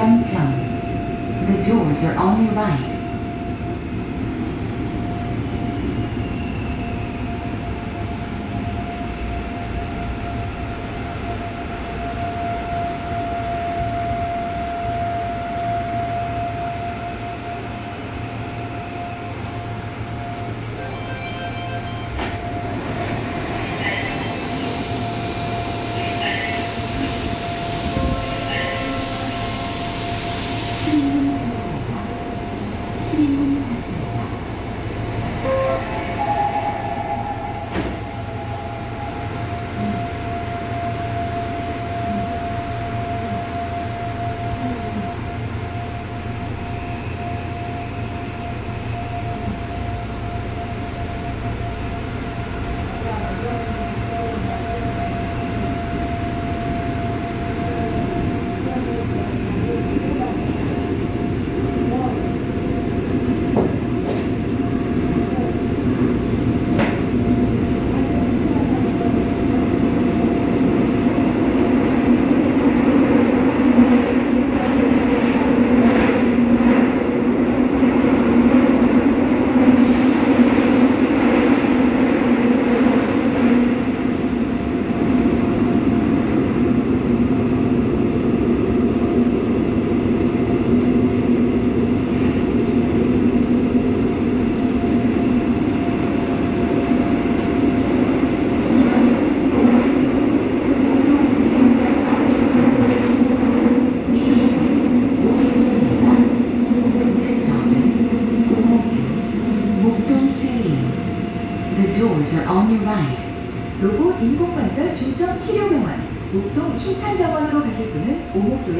Then come. The doors are on your right.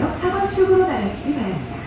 구역 4번 출구로 나가시기 바랍니다.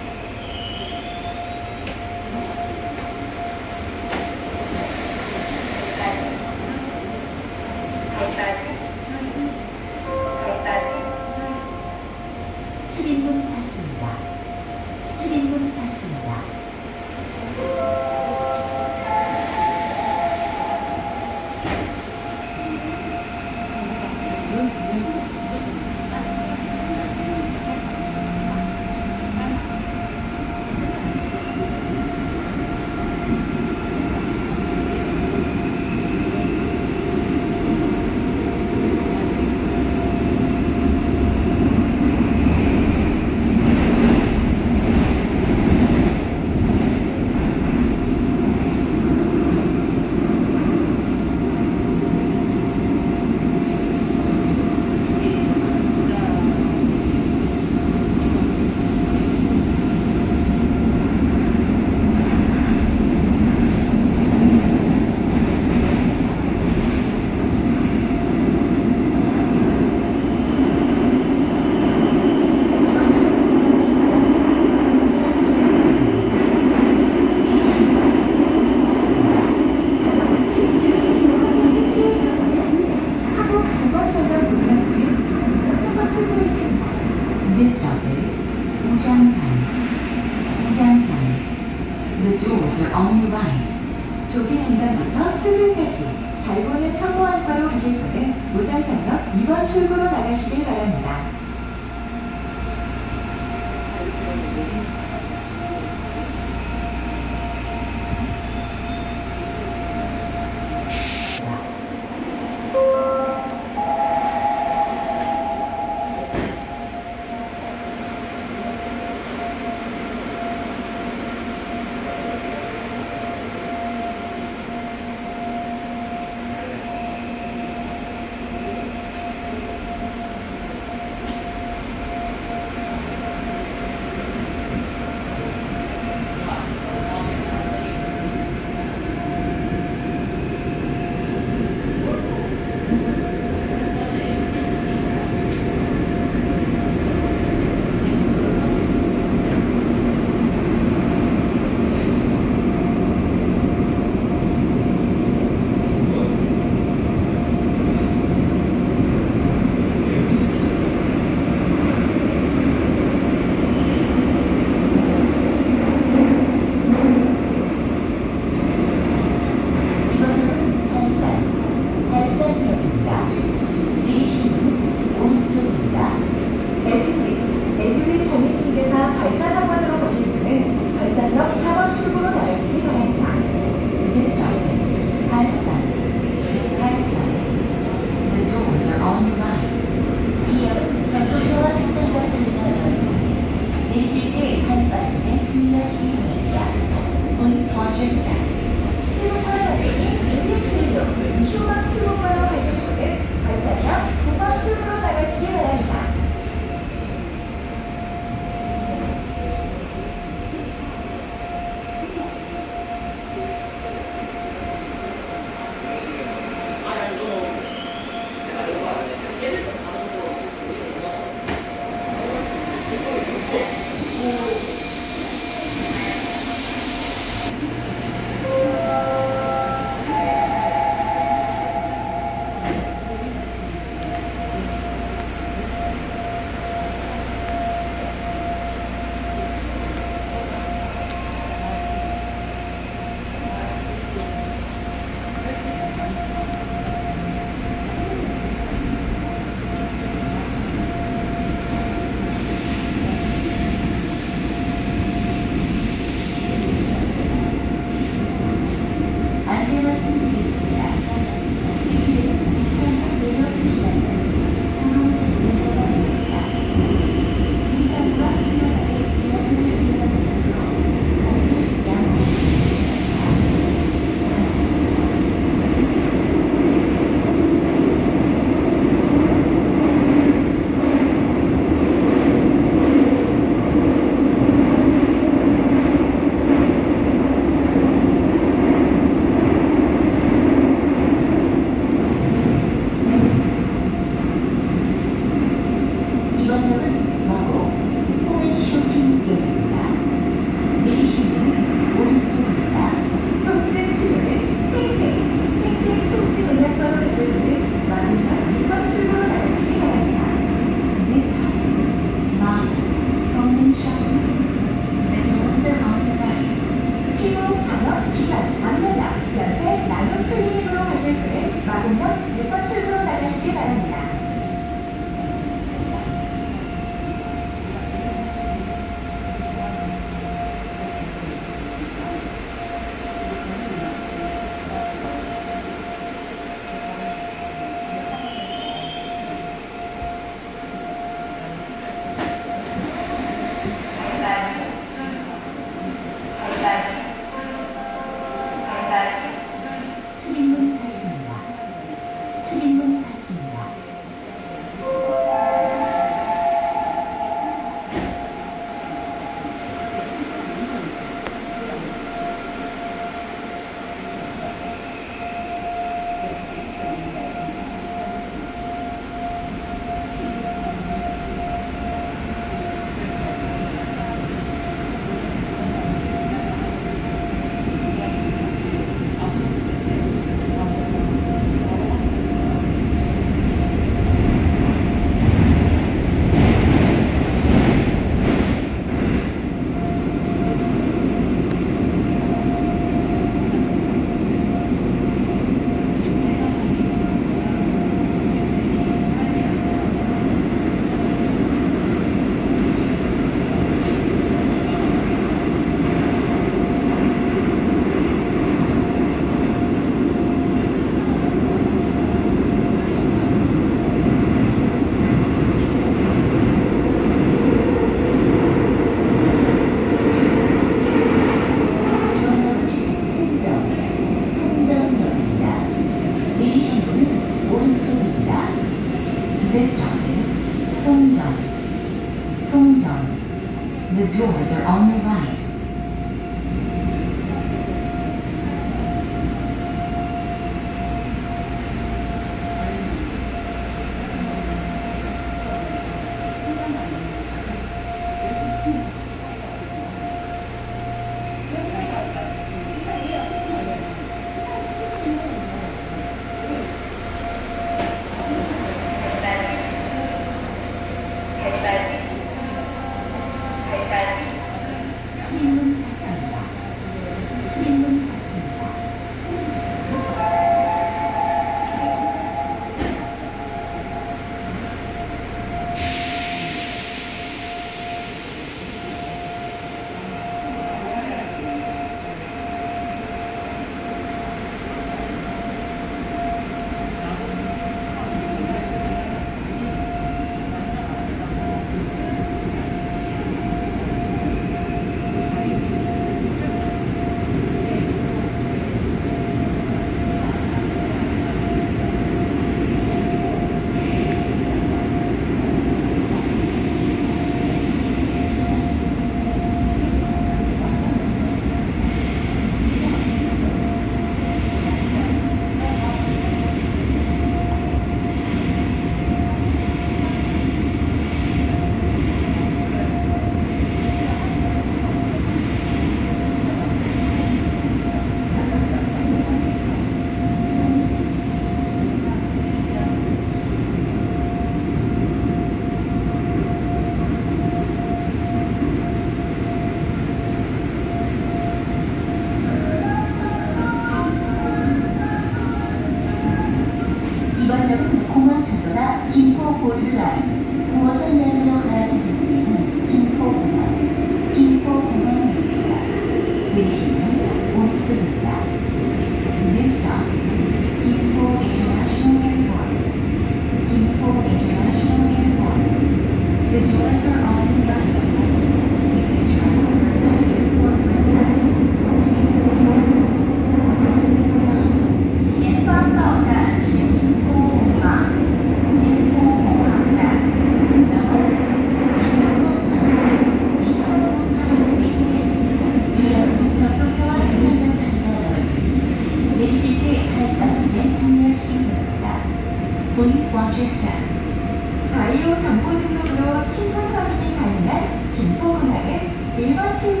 신분 확인이 가능한 진포공항은 1번 친구.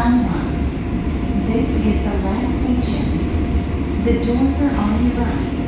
This is the last station. The doors are on the right.